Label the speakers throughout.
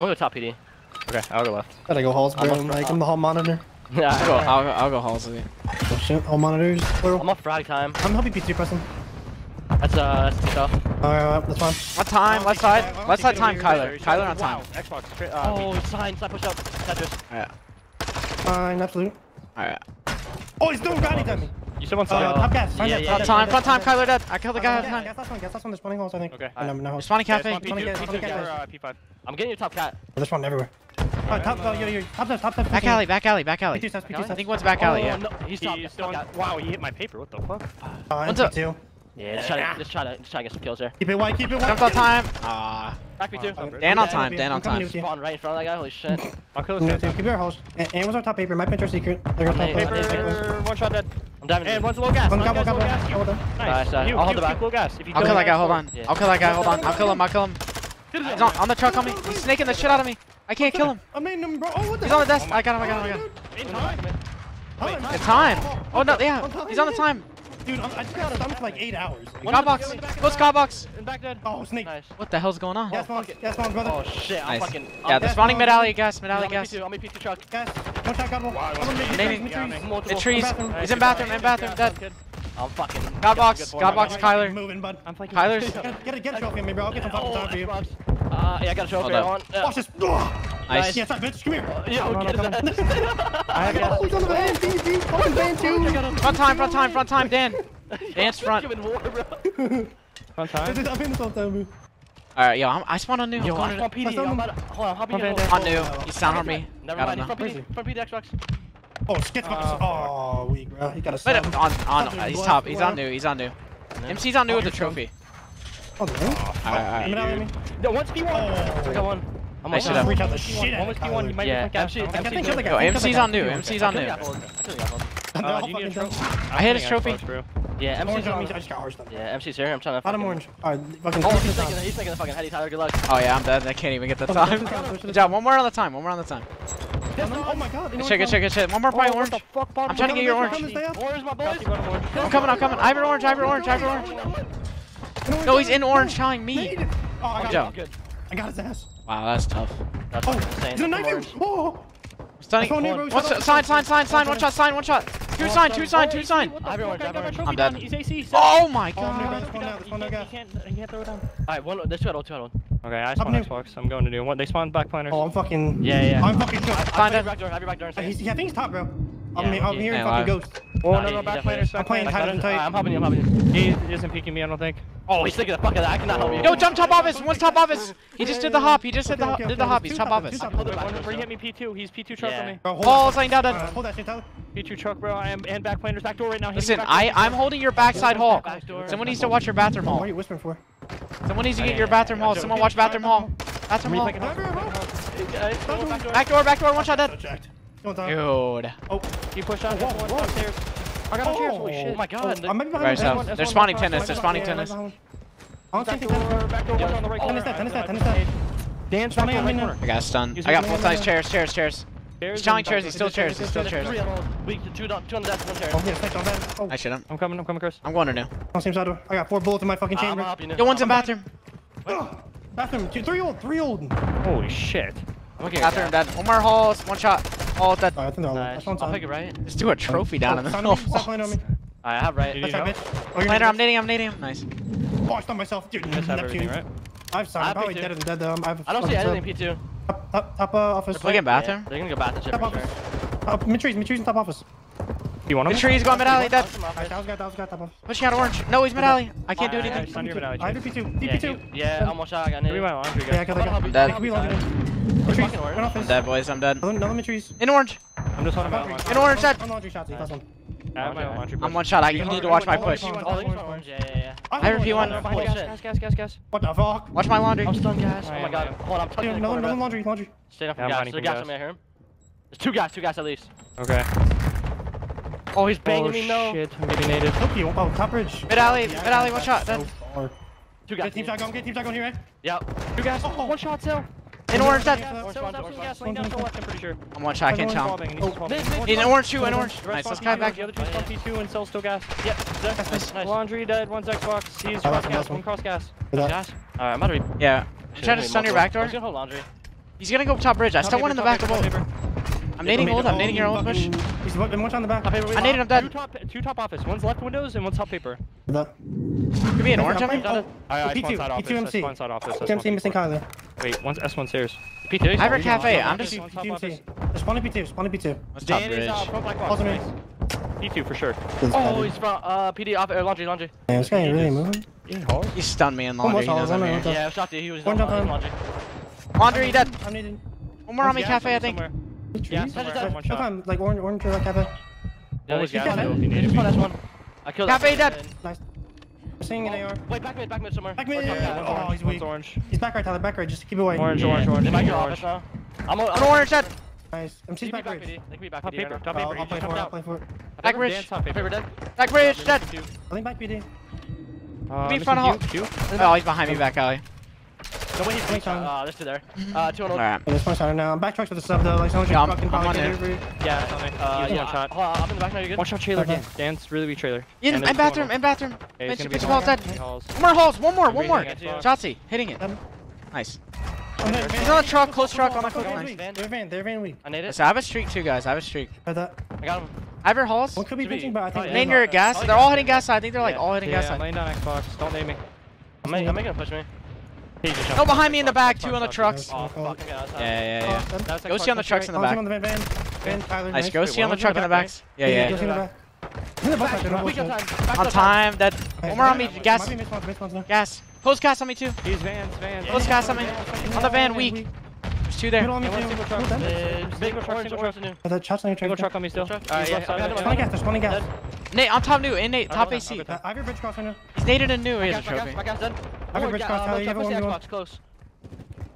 Speaker 1: I'm gonna top PD.
Speaker 2: Okay, I'll go left.
Speaker 3: Gotta go halls, bro.
Speaker 1: I'm,
Speaker 3: like, I'm the hall monitor.
Speaker 1: yeah,
Speaker 4: I'll go, I'll, go, I'll go halls with you.
Speaker 3: Oh shit, hall monitors. Plural.
Speaker 1: I'm on frag time.
Speaker 3: I'm helping P3 pressing.
Speaker 1: That's, uh, that's. Alright,
Speaker 3: alright, that's fine.
Speaker 4: What time? Left side? Left side time, Kyler? Kyler on time.
Speaker 2: Xbox. Uh,
Speaker 1: oh, sign, slap push up. Tetris.
Speaker 4: Alright.
Speaker 3: Fine, absolute.
Speaker 4: Alright.
Speaker 3: Oh, he's doing granny
Speaker 2: at me still
Speaker 3: on
Speaker 2: side.
Speaker 3: Uh, top gas. Front
Speaker 1: yeah,
Speaker 4: yeah,
Speaker 3: top
Speaker 4: time. Front time. Kyler dead. I killed the guy
Speaker 3: out
Speaker 4: of.
Speaker 3: Gas last one. Gas last one. They're spawning holes, I think.
Speaker 2: Okay.
Speaker 3: And I'm now.
Speaker 4: Spawning cafe.
Speaker 3: Yeah,
Speaker 2: P2, P2, P2, P2,
Speaker 1: I'm getting your top cat.
Speaker 3: They're spawning everywhere. Oh, right, top, go, yo, yo, top, top, top.
Speaker 4: Back alley, back alley, back alley.
Speaker 3: P2 steps, P2 steps.
Speaker 4: I think one's back alley,
Speaker 1: oh,
Speaker 4: yeah.
Speaker 1: No. He's,
Speaker 2: he's still
Speaker 1: on.
Speaker 2: Wow, he hit my paper. What the fuck?
Speaker 3: Uh,
Speaker 4: one's up.
Speaker 1: Yeah, just try, to, just try to just try to get some kills there.
Speaker 3: Keep it white, keep it white.
Speaker 4: Jump on time. Ah.
Speaker 1: Back me too.
Speaker 4: Dan on time, Dan on time.
Speaker 1: Spawn right in front of that guy. Holy shit.
Speaker 2: I'll kill this guy.
Speaker 3: Keep your holes. And was on top paper. Might pinch our secret. They're gonna play
Speaker 1: paper.
Speaker 2: One shot dead.
Speaker 1: I'm diving.
Speaker 2: And one's low gas.
Speaker 3: One,
Speaker 2: one guy's low gas.
Speaker 3: Hold on.
Speaker 2: Nice.
Speaker 1: Uh, I'll hold the back.
Speaker 2: Gas.
Speaker 4: I'll
Speaker 2: kill
Speaker 4: that guy. Hold on. I'll kill that guy. Hold on. I'll kill him. I'll kill him. He's on, on the truck on me. He's snaking the shit out of me. I can't kill him.
Speaker 3: I'm in him, bro. Oh, what the
Speaker 4: He's on the desk. I got him. I got him. I got him.
Speaker 2: In time.
Speaker 4: It's time. Oh no. Yeah. He's on the time.
Speaker 3: Dude, I'm, I just got done for like eight hours.
Speaker 4: Like, car box. Let's car box.
Speaker 2: And back dead.
Speaker 3: Oh, snake.
Speaker 1: Nice.
Speaker 4: What the hell's going on?
Speaker 3: Gas mom, gas mom, brother.
Speaker 1: Oh, shit. I'm
Speaker 4: nice.
Speaker 1: fucking. I'm
Speaker 4: yeah,
Speaker 3: they're
Speaker 4: spawning mid alley gas, mid alley gas.
Speaker 1: I'm a P2 truck.
Speaker 3: Gas. One shot, got one. Wow,
Speaker 4: Naming.
Speaker 3: The trees.
Speaker 4: He's in bathroom, in bathroom, dead.
Speaker 1: I'm fucking.
Speaker 4: God box, God box, Kyler.
Speaker 3: Moving, bud.
Speaker 2: I'm playing.
Speaker 4: Kyler's.
Speaker 3: Get a get a trophy, me, bro. I'll get some fucking time for you.
Speaker 1: Uh, yeah, I got a trophy. I want.
Speaker 3: Watch this.
Speaker 4: Nice.
Speaker 3: Yes, that bitch, come here. Oh,
Speaker 1: yeah,
Speaker 3: I'll
Speaker 1: get.
Speaker 2: I have
Speaker 3: he's on the van, D, D. Oh, van too.
Speaker 4: Front time, front time, front time, Dan. Dan's front.
Speaker 1: War,
Speaker 2: front time.
Speaker 4: Alright, yo, I'm, I spawned on new.
Speaker 1: Yo, I'm
Speaker 4: going
Speaker 1: on PD. I'm about to, hold on, hopping
Speaker 2: in.
Speaker 4: On new. He's sound on me.
Speaker 1: Never mind, front PD, front PD, Xbox.
Speaker 3: Oh, skid
Speaker 2: uh,
Speaker 3: Oh, weak, bro. He got a sub.
Speaker 4: On, on, he's top. He's on new. He's on new. MC's on new with the trophy.
Speaker 3: Oh, no.
Speaker 4: Alright, alright.
Speaker 1: No, 1v1. Got one. I'm
Speaker 4: I should have.
Speaker 3: Freak out the shit out of
Speaker 2: Kyler.
Speaker 1: Yeah,
Speaker 3: oh,
Speaker 4: MC's on new. MC's on new.
Speaker 1: I
Speaker 3: hit
Speaker 2: uh,
Speaker 4: his trophy.
Speaker 1: Yeah, MC's
Speaker 3: on. I just got orange.
Speaker 1: Yeah, MC's here. I'm trying to.
Speaker 3: Bottom orange. Oh, Alright, fucking.
Speaker 1: Oh, he's taking, the fucking heady, Tyler. Good luck.
Speaker 4: Oh yeah, I'm dead. I can't even get the time. Good job. One more on the time. One more on the time.
Speaker 3: Oh my god.
Speaker 4: Good shit, good shit, good shit. One more by orange. I'm trying to get your orange.
Speaker 1: Where's my boys?
Speaker 4: I'm coming, I'm coming. Ivan orange, Ivan orange, Ivan orange. No, he's in orange, telling me.
Speaker 3: Oh, I got
Speaker 1: him.
Speaker 3: I got his ass.
Speaker 4: Wow, that's tough.
Speaker 1: That's
Speaker 3: oh,
Speaker 1: insane.
Speaker 3: There's a knife! Oh!
Speaker 4: Stunning. What's
Speaker 3: sign,
Speaker 4: sign, sign, sign, sign, one shot, sign, one shot. Two oh, sign, two sign, two sign. I'm down. dead.
Speaker 2: He's AC,
Speaker 4: oh my
Speaker 3: oh,
Speaker 4: god.
Speaker 3: Oh, no,
Speaker 2: he, can't, he can't throw it down.
Speaker 1: Alright, one, This two at all, two at all.
Speaker 2: Okay, I
Speaker 3: spawned
Speaker 2: Xbox. I'm going to do one. They spawned back pointer.
Speaker 3: Oh, I'm fucking.
Speaker 1: Yeah, yeah.
Speaker 3: I'm fucking.
Speaker 4: Sure.
Speaker 1: I,
Speaker 4: I,
Speaker 1: I, back door. I, back door.
Speaker 3: I, uh, I think he's top, bro. I'm, here
Speaker 4: in
Speaker 3: fucking ghost.
Speaker 2: Oh, no, no,
Speaker 1: no
Speaker 2: back
Speaker 1: planers,
Speaker 2: back
Speaker 3: I'm playing tight, I'm tight.
Speaker 1: I'm helping you, I'm helping you.
Speaker 2: He isn't peeking me, I don't think.
Speaker 1: Oh, he's thinking the fuck of that, I cannot help you.
Speaker 4: Yo, jump top office, one's top office. He just did the hop, he just okay, did the,
Speaker 3: okay,
Speaker 4: did
Speaker 3: okay.
Speaker 4: the hop, he's top office.
Speaker 2: He hit me P2, he's P2 truck
Speaker 1: yeah.
Speaker 2: on me.
Speaker 3: Oh,
Speaker 4: laying down, down.
Speaker 3: Hold that shit, Tyler.
Speaker 2: P2 truck, bro, I am and back back door right now.
Speaker 4: Listen, I, I'm holding your backside hall. Someone needs to watch your bathroom hall.
Speaker 3: What are you whispering for?
Speaker 4: Someone needs to get your bathroom hall, someone watch bathroom hall. Bathroom hall.
Speaker 1: Back door,
Speaker 4: back door, one shot dead. Dude.
Speaker 3: Oh.
Speaker 2: You pushed
Speaker 3: on
Speaker 2: oh,
Speaker 3: whoa,
Speaker 2: whoa! I got oh, chairs. Holy shit.
Speaker 1: Oh,
Speaker 2: oh
Speaker 1: my god.
Speaker 3: Oh, I'm behind
Speaker 4: right,
Speaker 3: so.
Speaker 4: They're spawning tennis. They're spawning tennis.
Speaker 3: I'm
Speaker 2: back door, on the right corner.
Speaker 3: Tennis, tennis, tennis,
Speaker 2: tennis. Dan's
Speaker 3: running
Speaker 2: on.
Speaker 3: I
Speaker 4: got stunned. I got full
Speaker 2: size
Speaker 4: chairs, chairs, chairs. He's
Speaker 2: challenging
Speaker 4: chairs, he's still chairs, he's still chairs. I shit him.
Speaker 2: I'm coming, I'm coming, Chris.
Speaker 4: I'm going to
Speaker 3: now. I got four bullets in my fucking chamber.
Speaker 4: Yo, one's in bathroom.
Speaker 3: Bathroom, two, three old, three old.
Speaker 2: Holy shit.
Speaker 1: Okay,
Speaker 4: bathroom, dead. Omar Halls, one shot. Oh, that.
Speaker 3: Oh, I think they're
Speaker 1: nice. I'll pick it right.
Speaker 4: Just do a trophy oh, down oh, in the middle.
Speaker 3: Stop playing on me.
Speaker 1: I have right.
Speaker 3: That's right, bitch. Oh,
Speaker 4: Later, I'm nading him, nading him. Nice.
Speaker 3: Oh, I stunned myself. Dude, that's
Speaker 2: everything, right?
Speaker 3: I've signed. I'm probably dead and dead. Um, I've
Speaker 1: I don't see anything, P2.
Speaker 3: Up, up, up, uh, office.
Speaker 4: They're playing bathroom?
Speaker 1: Yeah, they're gonna go bathroom.
Speaker 3: Top office. Up, mid trees, mid trees, top office.
Speaker 2: You want him?
Speaker 4: The tree's going mid alley, dead.
Speaker 3: That was got, that was got, top office.
Speaker 4: Pushing out orange. No, he's mid alley. I can't do anything.
Speaker 3: I have P2.
Speaker 1: P2. Yeah, almost shot. I got
Speaker 2: it.
Speaker 3: Yeah, I got it. I'm dead.
Speaker 4: I'm dead, boys. I'm dead.
Speaker 3: No trees
Speaker 4: In orange.
Speaker 2: I'm just talking about
Speaker 4: In orange, dead.
Speaker 3: I'm laundry shots. One.
Speaker 4: I'm one shot. You need to watch my push.
Speaker 1: Yeah.
Speaker 4: I have a
Speaker 2: V1. Gas, gas, gas.
Speaker 3: What the fuck?
Speaker 4: Watch my laundry.
Speaker 1: I'm stunned gas. Oh,
Speaker 2: oh
Speaker 1: my god. Hold on.
Speaker 3: Dude, no,
Speaker 1: no
Speaker 3: laundry, laundry.
Speaker 1: Stay up from gas. There's
Speaker 2: a
Speaker 1: gas
Speaker 2: on
Speaker 1: me. I hear him. There's two guys, two guys at least.
Speaker 2: Okay.
Speaker 1: Oh, he's banging me, oh, no.
Speaker 2: shit, I'm getting naded.
Speaker 3: Cookie, oh, top.
Speaker 4: Mid alley, mid alley, one shot.
Speaker 3: Far.
Speaker 1: Two
Speaker 3: guys.
Speaker 1: Get
Speaker 3: team shotgun, get team shotgun here, right?
Speaker 1: Yep.
Speaker 2: Two guys,
Speaker 3: oh,
Speaker 2: one shot, still.
Speaker 4: In orange,
Speaker 2: that's I'm pretty.
Speaker 5: I one shot, I can't tell. In orange, two, in
Speaker 3: oh,
Speaker 5: orange. Nice, let's
Speaker 2: kind
Speaker 5: back.
Speaker 2: The other two spawn P2 and cell still gas.
Speaker 1: Yep,
Speaker 5: Nice.
Speaker 2: Laundry dead, one's Xbox. He's cross gas, one cross gas.
Speaker 1: Gas? Alright, I'm out of
Speaker 5: Yeah. I'm trying to stun your back door.
Speaker 1: He's gonna hold laundry.
Speaker 4: He's gonna go top bridge. I still one in the back of both. I'm nading old, I'm nading your old push.
Speaker 3: been one on the back.
Speaker 4: I naded, I'm dead.
Speaker 2: Two top, office, one's left windows and one's top paper.
Speaker 4: Could be an orange,
Speaker 3: oh,
Speaker 2: I mean?
Speaker 3: P2,
Speaker 2: P2 MC.
Speaker 3: P2
Speaker 2: MC
Speaker 3: missing Kyler.
Speaker 2: Wait, one S1 stairs.
Speaker 1: P2.
Speaker 4: I
Speaker 1: have a
Speaker 4: cafe. I'm just.
Speaker 3: There's one P2. There's one P2.
Speaker 1: Dan is uh, black.
Speaker 2: P2 for sure.
Speaker 1: Oh, he's from uh, PD off uh, laundry, laundry.
Speaker 3: Yeah, this guy really moving.
Speaker 4: He stunned me in laundry. He knows I'm here.
Speaker 1: Yeah, shot you. He was
Speaker 3: in
Speaker 1: laundry.
Speaker 4: Laundry, he dead.
Speaker 3: I'm needed.
Speaker 4: One more on me cafe, I think.
Speaker 3: Yeah, I'm Like orange, orange or cafe.
Speaker 2: That
Speaker 1: he's got one. I killed.
Speaker 4: Cafe dead.
Speaker 3: Nice. Seeing an oh, AR.
Speaker 1: Wait, back mid, back mid somewhere.
Speaker 3: Back mid. Yeah. Oh, he's weak.
Speaker 2: Orange.
Speaker 3: He's back right, Tyler. Back right. Just keep it away.
Speaker 2: Orange,
Speaker 1: yeah.
Speaker 2: orange, orange.
Speaker 1: They
Speaker 2: orange.
Speaker 1: now. I'm, I'm,
Speaker 4: I'm orange set.
Speaker 3: Nice.
Speaker 1: I'm
Speaker 3: back,
Speaker 1: back ridge.
Speaker 2: Top paper. Top paper.
Speaker 3: I'll play for it.
Speaker 4: Back
Speaker 2: ridge. Paper
Speaker 1: dead.
Speaker 4: Back ridge dead.
Speaker 3: I think back PD.
Speaker 2: Uh,
Speaker 4: front hall. Oh, he's behind me back alley.
Speaker 1: Nobody hit
Speaker 3: point
Speaker 1: shot. Uh, there's two there. Uh, two on old.
Speaker 4: Alright.
Speaker 3: There's point now. I'm backtracks for the sub though. Like, someone should
Speaker 4: yeah,
Speaker 3: fucking
Speaker 4: I'm, on there.
Speaker 2: Yeah, it's on there.
Speaker 1: Uh, yeah,
Speaker 2: one
Speaker 1: yeah. shot. I'm in the back now. You good.
Speaker 2: Watch out, trailer.
Speaker 3: Okay.
Speaker 2: Dan. Dan's really weak trailer.
Speaker 4: In, in bathroom, in bathroom.
Speaker 2: Hey,
Speaker 4: Mitch, Mitch,
Speaker 2: outside.
Speaker 4: Halls. One more halls, one more, one more. Shotzzy, hitting it. Nice. He's on a truck, close truck, on my
Speaker 3: fucking
Speaker 4: line.
Speaker 3: They're van, they're van weak.
Speaker 1: I need it.
Speaker 4: So I have a streak too, guys. I have a streak.
Speaker 1: I got him.
Speaker 4: I have your Halls.
Speaker 3: One could be pitching, but I think.
Speaker 1: Main,
Speaker 4: you're at gas.
Speaker 1: Oh,
Speaker 4: they're all hitting gas. I think they're like all hitting gas
Speaker 2: side. I'm laying down Xbox. Don't name me.
Speaker 1: I'm making him push me.
Speaker 4: No,
Speaker 2: oh,
Speaker 4: behind me in the back, two on the trucks.
Speaker 1: Oh, fuck.
Speaker 4: Yeah, yeah, yeah. Go see on the trucks in the back. Nice, go see on the truck in the
Speaker 2: back.
Speaker 4: Yeah, yeah.
Speaker 1: yeah. On time,
Speaker 3: That.
Speaker 4: One more on me, gas. Gas. Close gas on me too.
Speaker 2: He's vans, vans.
Speaker 4: Close gas on me. On the van, weak. There's two there.
Speaker 1: Uh,
Speaker 3: the truck's on your truck.
Speaker 2: truck on me still.
Speaker 3: There's one gas, there's one gas.
Speaker 4: Nate, on top new, in Nate, top AC.
Speaker 3: Uh, I have your bridge cross on you.
Speaker 4: He's nated and new,
Speaker 1: he
Speaker 4: has a trophy.
Speaker 3: Have
Speaker 1: oh,
Speaker 3: a
Speaker 1: Xbox,
Speaker 3: Tyler. You have one.
Speaker 1: Xbox, close.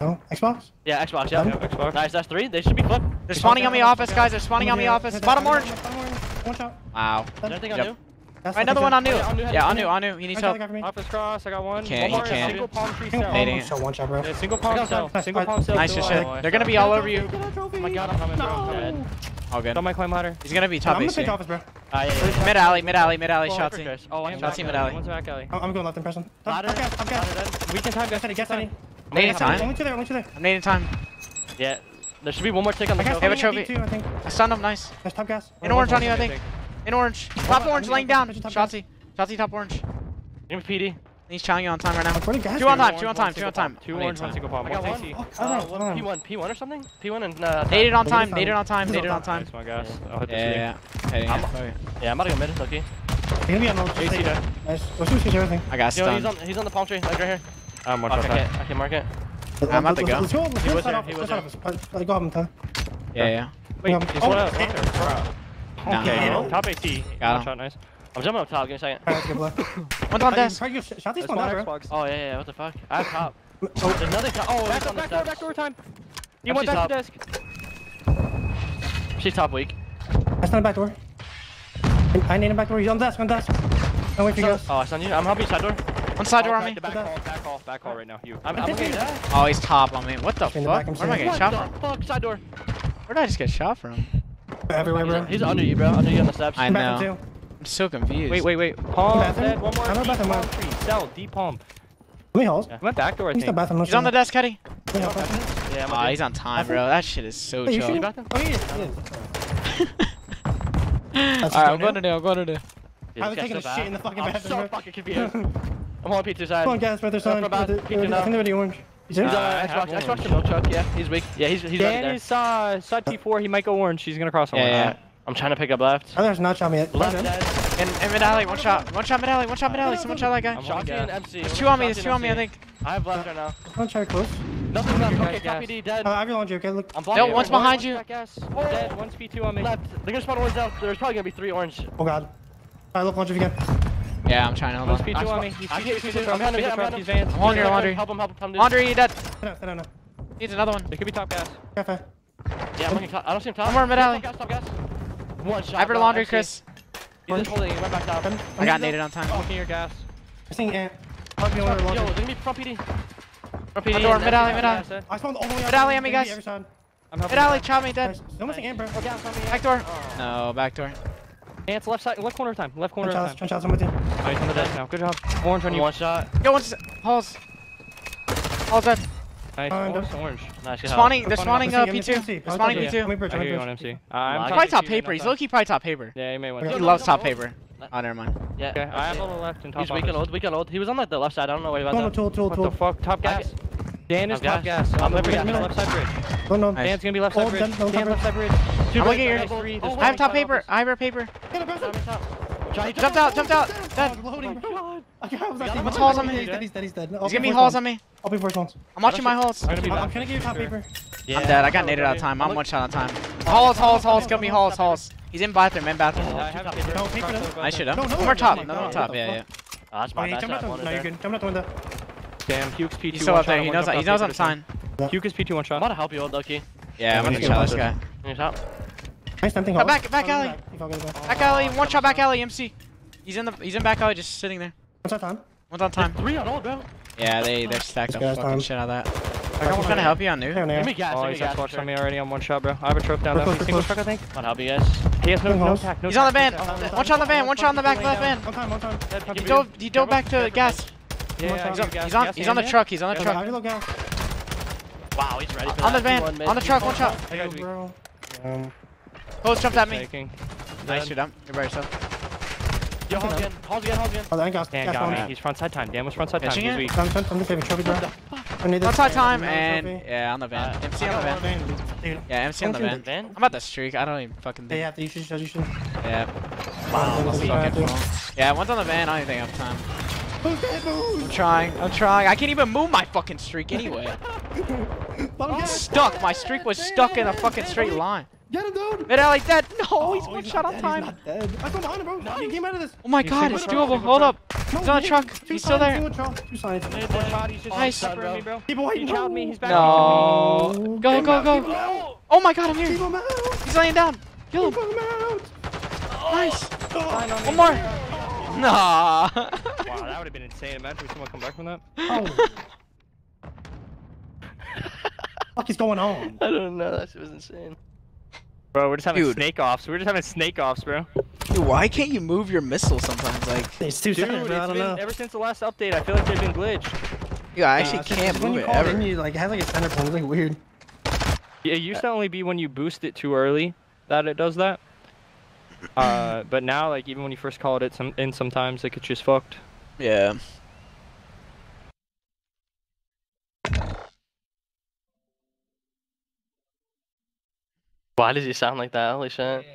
Speaker 3: No? Xbox?
Speaker 1: Yeah, Xbox, yeah.
Speaker 2: yeah Xbox.
Speaker 1: Nice, that's three. They should be fun.
Speaker 4: They're spawning on me office, guys. They're spawning on me office. Bottom orange.
Speaker 3: One shot.
Speaker 4: Wow.
Speaker 1: Is anything on
Speaker 4: you? Another one on new.
Speaker 1: Yeah, on new, on new.
Speaker 4: He needs help.
Speaker 2: Office cross, I got one.
Speaker 4: Can't, he can't.
Speaker 2: Single palm tree cell.
Speaker 4: Nading it.
Speaker 3: One
Speaker 2: single palm cell. Single palm cell.
Speaker 4: Nice shit. They're gonna be all over you.
Speaker 1: Oh my god, I'm coming, bro.
Speaker 4: All good.
Speaker 2: Don't my climb ladder.
Speaker 4: He's gonna be top.
Speaker 3: Yeah,
Speaker 4: I'm
Speaker 3: gonna take office, bro.
Speaker 1: Uh, yeah, yeah,
Speaker 4: Mid alley, mid alley, mid alley.
Speaker 1: Oh,
Speaker 4: shot
Speaker 1: team. Oh, I'm
Speaker 4: shot
Speaker 1: team
Speaker 4: mid alley.
Speaker 2: One's back alley.
Speaker 3: I'm, I'm going left impression. person.
Speaker 1: Ladder. Okay, okay.
Speaker 2: We can time. Guess
Speaker 3: any. Guess any.
Speaker 4: Nade
Speaker 1: in
Speaker 4: time.
Speaker 3: Only two there. Only two there.
Speaker 4: I'm nading time.
Speaker 1: Yeah. There should be one more tick on the
Speaker 3: trophy.
Speaker 1: I
Speaker 4: have a trophy.
Speaker 3: I, think.
Speaker 4: I stunned him. Nice.
Speaker 3: There's top gas.
Speaker 4: In orange on you, I think. In orange. Top orange, laying down. Shotzzy. Shotzzy, top orange.
Speaker 1: Give me PD.
Speaker 4: He's chowing you on time right now.
Speaker 3: Where gas
Speaker 4: two on time, two on time, two on time. Uh,
Speaker 2: two
Speaker 4: uh,
Speaker 2: on
Speaker 4: time.
Speaker 2: single
Speaker 1: pop.
Speaker 2: One
Speaker 1: P1, P1 or something? P1 and uh.
Speaker 4: Naded on time, naded on time, naded on time.
Speaker 2: Nice gas.
Speaker 4: Yeah, yeah, yeah.
Speaker 1: I'm about to go mid, lucky.
Speaker 3: He's gonna be on the
Speaker 2: JC there.
Speaker 3: Nice. Let's just everything.
Speaker 4: I got stunned.
Speaker 1: Yo, he's on, he's on the palm tree, like right here.
Speaker 2: I'm one.
Speaker 1: I can't mark it.
Speaker 4: I'm about to go.
Speaker 1: He was
Speaker 3: go,
Speaker 1: He was
Speaker 3: go. I got him. Go.
Speaker 4: Yeah, yeah.
Speaker 2: Wait, he's
Speaker 3: oh,
Speaker 2: one up. Top AC.
Speaker 4: Got him.
Speaker 2: Nice.
Speaker 1: I'm jumping up top, give me a second.
Speaker 3: Alright, let's
Speaker 4: desk.
Speaker 3: Try shot these one
Speaker 1: Oh, yeah, yeah, what the fuck? I have top.
Speaker 3: Oh,
Speaker 1: there's another top. Oh,
Speaker 2: back,
Speaker 1: on
Speaker 2: back door, back door time. You
Speaker 1: oh,
Speaker 2: want back to desk.
Speaker 1: She's top weak.
Speaker 3: I stunned back door. I need a back door. He's on desk, on desk. Don't wait for you guys.
Speaker 1: Oh, I stunned you. I'm helping side door.
Speaker 4: On side door on me.
Speaker 2: Back hall, back hall, right now. You.
Speaker 1: I'm, I'm looking that.
Speaker 4: Oh, he's top on me. What the fuck? Where am I getting shot from?
Speaker 1: What the fuck? Side door.
Speaker 4: Where did I just get shot from?
Speaker 3: Everywhere, bro.
Speaker 1: He's under you, bro. Under you on the steps.
Speaker 4: I know so confused.
Speaker 2: Wait, wait, wait. Palm
Speaker 3: bathroom?
Speaker 2: One more.
Speaker 3: I'm
Speaker 2: not
Speaker 3: bathroom.
Speaker 2: Palm tree. Cell. Deep palm.
Speaker 3: Let me hold. Yeah.
Speaker 2: I went back door. I
Speaker 3: he's
Speaker 2: think.
Speaker 3: The bathroom,
Speaker 4: he's on the desk, Cuddy.
Speaker 3: Yeah,
Speaker 1: yeah
Speaker 4: oh, he's on time, bathroom. bro. That shit is so chill.
Speaker 3: Oh, he is.
Speaker 4: Alright, I'm going to do. I'm going to do.
Speaker 3: I was taking a shit in the fucking bathroom.
Speaker 1: I'm
Speaker 3: so
Speaker 1: fucking confused. I'm on Peter's side.
Speaker 3: Come on, guys, brother side.
Speaker 1: Uh,
Speaker 3: I think they're the orange. He's
Speaker 2: uh,
Speaker 1: Xbox, Xbox the milk truck, yeah, he's weak. Yeah, he's, he's right
Speaker 2: there. Danny's uh, side T4, he might go orange, he's gonna cross orange.
Speaker 4: Yeah, yeah.
Speaker 1: I'm trying to pick up left.
Speaker 3: Oh, there's not shot me.
Speaker 1: Left dead.
Speaker 4: And, and mid alley, one shot. One shot mid alley, one shot mid alley. Someone shot that guy.
Speaker 2: Shot
Speaker 1: and MC.
Speaker 4: There's two on me, there's two on me, I think.
Speaker 1: I have left right now.
Speaker 3: I'm gonna close.
Speaker 1: Nothing left. Okay, copy D, dead.
Speaker 3: Oh, uh, I have your laundry, okay? Look.
Speaker 1: I'm blocking.
Speaker 4: No, one's behind you.
Speaker 2: Oh. Dead, one's P2 on me.
Speaker 1: Left. They're gonna spawn orange out. There's probably gonna be three orange.
Speaker 3: Oh god. I look laundry again.
Speaker 4: Yeah, I'm trying to hold on.
Speaker 2: P2 on me. He's P2.
Speaker 1: I'm gonna hit
Speaker 2: these vans.
Speaker 4: I'm holding your laundry.
Speaker 1: Help him, help him.
Speaker 4: Laundry, you dead.
Speaker 3: I don't know.
Speaker 4: Needs another one.
Speaker 2: There could be top gas.
Speaker 3: Cafe.
Speaker 1: Yeah, I'm looking top. I don't see him top.
Speaker 4: I'm more mid alley.
Speaker 1: Top gas, top gas. One shot.
Speaker 4: Ivor
Speaker 1: bro,
Speaker 4: laundry,
Speaker 1: MC.
Speaker 4: Chris.
Speaker 1: He's just holding. He went back top.
Speaker 3: I'm,
Speaker 4: I got naded on time.
Speaker 2: Looking at your gas.
Speaker 3: I'm seeing Ant. Might be on
Speaker 1: Yo,
Speaker 3: laundry.
Speaker 1: they're gonna be front PD. Front PD.
Speaker 4: door, mid alley, mid alley.
Speaker 3: I spawned all the way out.
Speaker 4: Mid alley
Speaker 3: to
Speaker 4: on me, guys.
Speaker 3: Every side.
Speaker 2: I'm helping
Speaker 4: Mid alley,
Speaker 2: you.
Speaker 4: chop me dead.
Speaker 3: Nice. Almost Ant, bro.
Speaker 4: Back door. Oh. No, back door.
Speaker 2: Ants left side, left corner time. Left corner
Speaker 3: Trench house,
Speaker 2: time.
Speaker 3: trench house, I'm with you.
Speaker 2: Oh, he's on the desk now. Good job. Orange on you.
Speaker 1: One shot.
Speaker 4: Go once. Halls. Halls dead.
Speaker 2: Nice.
Speaker 3: Uh,
Speaker 2: Oh, orange.
Speaker 1: Nice, good.
Speaker 4: Spawning, they're spawning
Speaker 3: on,
Speaker 4: uh,
Speaker 3: MC,
Speaker 4: P2. They're spawning. P2.
Speaker 3: Let me bridge,
Speaker 2: I hear you on MC. Uh, I'm
Speaker 4: Probably top paper. He's
Speaker 1: not
Speaker 4: low key probably top paper.
Speaker 2: Yeah, you may want
Speaker 4: He loves top paper. Oh, never mind.
Speaker 1: Yeah.
Speaker 2: Okay, I have on the left and top
Speaker 1: He's weak
Speaker 2: office.
Speaker 1: and old, weak and old. He was on like the left side. I don't know where he
Speaker 3: No, no,
Speaker 1: went.
Speaker 3: tool, tool,
Speaker 2: What the fuck? Top gas. Dan is
Speaker 1: Top
Speaker 2: top
Speaker 1: gas.
Speaker 2: gas.
Speaker 1: I'm
Speaker 2: I'm left
Speaker 1: looking
Speaker 2: side,
Speaker 1: at
Speaker 2: left side bridge.
Speaker 3: No, no.
Speaker 2: Dan's gonna be left side bridge.
Speaker 3: them, don't
Speaker 2: Dan's left side bridge.
Speaker 1: Two
Speaker 4: I'm looking here.
Speaker 2: Oh,
Speaker 1: There's
Speaker 4: I have top paper. I have paper.
Speaker 3: Get it,
Speaker 1: Top,
Speaker 3: bro.
Speaker 4: Jumped out, jumped out.
Speaker 3: Oh,
Speaker 4: Dead.
Speaker 3: loading, bro.
Speaker 1: God.
Speaker 3: Okay, I was actually-
Speaker 1: What's
Speaker 4: halls on me?
Speaker 3: He's dead, he's dead, he's dead.
Speaker 4: He's giving me holes on me.
Speaker 3: I'll be first ones.
Speaker 4: I'm watching my holes.
Speaker 2: I'm gonna
Speaker 3: I'm, I'm
Speaker 2: back.
Speaker 3: trying to give you top paper.
Speaker 1: Yeah.
Speaker 4: I'm dead. I got naded out of time. I'm one shot out of time. Halls, halls, halls. Kill me, halls, halls. He's in bathroom, in bathroom.
Speaker 2: I have.
Speaker 3: No, paper
Speaker 2: Cross
Speaker 4: I should have.
Speaker 3: No, no,
Speaker 4: One more top.
Speaker 3: no,
Speaker 4: No
Speaker 3: no,
Speaker 4: more top. Yeah, yeah.
Speaker 1: Ah, that's
Speaker 3: Oh,
Speaker 1: my
Speaker 3: he
Speaker 1: bad. shot.
Speaker 3: the
Speaker 1: One.
Speaker 3: No, you're
Speaker 1: there.
Speaker 3: good. Jumped out the window.
Speaker 2: Damn, Huke's P2
Speaker 4: He's still up there. He knows.
Speaker 2: shot,
Speaker 4: He knows I'm signed.
Speaker 2: Huke is P2 one
Speaker 1: I'm
Speaker 2: shot.
Speaker 1: about to help you, old Ducky.
Speaker 4: Yeah, I'm gonna
Speaker 3: Yeah,
Speaker 4: shot this guy.
Speaker 1: Can you top?
Speaker 3: Nice tempting
Speaker 4: Come back- back alley.
Speaker 3: He fell, he fell.
Speaker 4: Back alley. One shot back alley. MC. He's in the. He's in back alley, just sitting there.
Speaker 3: What's that time?
Speaker 4: One's on time.
Speaker 1: Three on old, bro.
Speaker 4: Yeah, they they're stacked
Speaker 3: up
Speaker 4: fucking
Speaker 3: time.
Speaker 4: shit out of that.
Speaker 3: I got
Speaker 4: I'm
Speaker 3: one
Speaker 4: trying to help you on new.
Speaker 3: There, there.
Speaker 1: Give me gas.
Speaker 2: Oh,
Speaker 1: give me
Speaker 2: he's
Speaker 1: gas.
Speaker 2: got
Speaker 1: for
Speaker 2: watched
Speaker 1: sure.
Speaker 2: on me already on one shot, bro. I have a trope down
Speaker 3: We're
Speaker 2: there.
Speaker 3: close, we're
Speaker 2: Single
Speaker 3: close.
Speaker 2: truck, I think.
Speaker 1: I'm gonna help you guys.
Speaker 2: He has no, no
Speaker 3: house.
Speaker 2: tack, no
Speaker 4: He's on the
Speaker 2: tack,
Speaker 4: van. One shot on the van. One shot on the back left van.
Speaker 3: One time, one time.
Speaker 4: He dove. He dove back to gas.
Speaker 2: Yeah, yeah,
Speaker 3: He's
Speaker 2: I
Speaker 3: on-
Speaker 2: got gas,
Speaker 4: He's on. He's on the truck. He's on the
Speaker 3: Okay,
Speaker 4: truck.
Speaker 3: I reload gas.
Speaker 1: Wow, he's ready for
Speaker 4: On
Speaker 1: that.
Speaker 4: the van.
Speaker 1: One
Speaker 4: On the truck. One shot.
Speaker 2: I got weak.
Speaker 3: Um,
Speaker 4: Post jumped at me.
Speaker 2: Taking.
Speaker 4: Nice
Speaker 2: Dead.
Speaker 4: shoot up. You're by yourself.
Speaker 1: Yo, hold again. Hold again. Hold again.
Speaker 3: oh, then gas.
Speaker 2: Dan
Speaker 3: gas
Speaker 2: got
Speaker 3: on.
Speaker 2: me. He's front side time. Dan was front side time.
Speaker 4: Pitching
Speaker 2: He's
Speaker 4: it?
Speaker 2: weak.
Speaker 3: I'm, I'm just saving trophy, bro. I need this.
Speaker 4: One side time and
Speaker 3: trophy.
Speaker 4: yeah, on the van.
Speaker 1: Uh,
Speaker 4: MC
Speaker 3: I
Speaker 4: on the van.
Speaker 3: van.
Speaker 4: Yeah, MC on the
Speaker 3: Don't
Speaker 4: van.
Speaker 1: Van?
Speaker 4: I'm about to streak. I don't even fucking.
Speaker 3: Yeah, yeah, you should, you should.
Speaker 4: Yeah.
Speaker 3: Wow,
Speaker 4: Let's fucking roll. Yeah, one's on the van. I don't even think I have time. I'm trying. I'm trying. I can't even move my fucking streak anyway. I'm stuck. My streak was stuck in a fucking straight line.
Speaker 3: Get him, dude.
Speaker 4: Mid alley dead. No, oh, he's
Speaker 3: Oh,
Speaker 4: one
Speaker 3: not
Speaker 4: shot on
Speaker 3: dead,
Speaker 4: time.
Speaker 3: He's not dead. I still behind him, bro. No, he came out of this.
Speaker 4: Oh my
Speaker 2: He's
Speaker 4: god, it's
Speaker 2: truck,
Speaker 4: doable.
Speaker 2: single
Speaker 4: Hold up.
Speaker 3: No,
Speaker 4: He's on a truck.
Speaker 3: two
Speaker 4: He's still there.
Speaker 3: single Two sides.
Speaker 2: He's just
Speaker 4: Nice.
Speaker 2: on me, bro.
Speaker 3: Keep away,
Speaker 2: He chowed me. He's back.
Speaker 4: No.
Speaker 3: No.
Speaker 4: Go,
Speaker 3: Keep
Speaker 4: go, go.
Speaker 3: keep him out.
Speaker 4: Oh my god, I'm here. He's laying down. Kill him.
Speaker 3: him out.
Speaker 4: Nice. Oh.
Speaker 2: Fine on me.
Speaker 4: One more. Nah.
Speaker 2: Wow, that would have been insane. Imagine if someone come back from that.
Speaker 3: Oh. fuck is going on?
Speaker 1: I don't know. That shit was insane.
Speaker 2: Bro, we're just having
Speaker 4: Dude.
Speaker 2: snake offs. We're just having snake offs, bro.
Speaker 4: Dude, why can't you move your missile sometimes? Like,
Speaker 3: It's two
Speaker 2: Dude,
Speaker 3: seconds,
Speaker 2: it's
Speaker 3: bro. I don't
Speaker 2: been,
Speaker 3: know.
Speaker 2: ever since the last update, I feel like they've been glitched.
Speaker 4: yeah, I
Speaker 3: Uh,
Speaker 4: actually
Speaker 3: it's just-
Speaker 4: can't
Speaker 3: when
Speaker 4: move
Speaker 3: you
Speaker 4: it
Speaker 3: call in,
Speaker 4: ever.
Speaker 3: you like it has like a center point. It's like weird.
Speaker 2: Yeah, it used to only be when you boost it too early that it does that. Uh, but now, like even when you first call it some in, sometimes like it's just fucked.
Speaker 4: Yeah.
Speaker 1: Why does he sound like that? Holy shit.